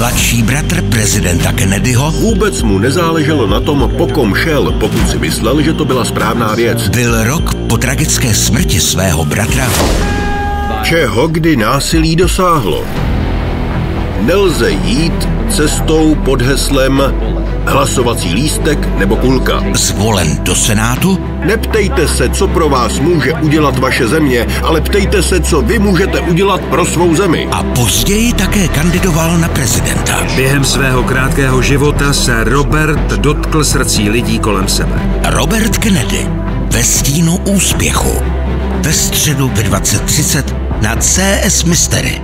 mladší bratr prezidenta Kennedyho, Vůbec mu nezáleželo na tom, po kom šel, pokud si myslel, že to byla správná věc. byl rok po tragické smrti svého bratra Čeho kdy násilí dosáhlo? Nelze jít cestou pod heslem hlasovací lístek nebo kulka. zvolen do Senátu, Neptejte se, co pro vás může udělat vaše země, ale ptejte se, co vy můžete udělat pro svou zemi. a později také kandidoval na prezidenta. Během svého krátkého života se Robert dotkl srdcí lidí kolem sebe. Robert Kennedy ve stínu úspěchu. Ve středu ve 20.30 na CS Mystery.